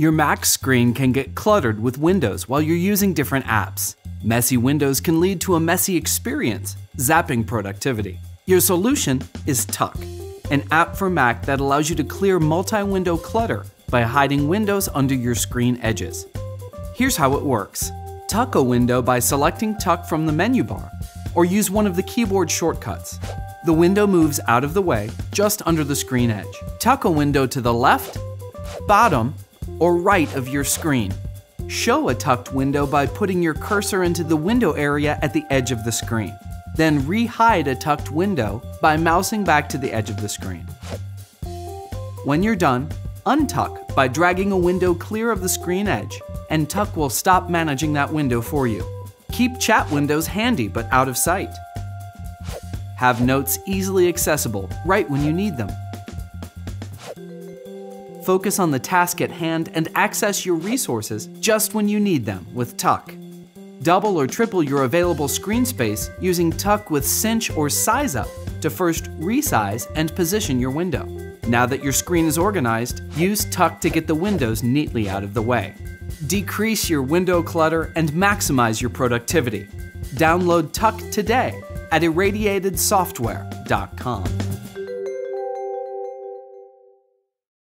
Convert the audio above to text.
Your Mac screen can get cluttered with windows while you're using different apps. Messy windows can lead to a messy experience, zapping productivity. Your solution is Tuck, an app for Mac that allows you to clear multi window clutter by hiding windows under your screen edges. Here's how it works Tuck a window by selecting Tuck from the menu bar, or use one of the keyboard shortcuts. The window moves out of the way, just under the screen edge. Tuck a window to the left, bottom, or right of your screen. Show a tucked window by putting your cursor into the window area at the edge of the screen. Then re-hide a tucked window by mousing back to the edge of the screen. When you're done, untuck by dragging a window clear of the screen edge, and Tuck will stop managing that window for you. Keep chat windows handy but out of sight. Have notes easily accessible right when you need them focus on the task at hand and access your resources just when you need them with Tuck. Double or triple your available screen space using Tuck with Cinch or SizeUp to first resize and position your window. Now that your screen is organized, use Tuck to get the windows neatly out of the way. Decrease your window clutter and maximize your productivity. Download Tuck today at irradiatedsoftware.com.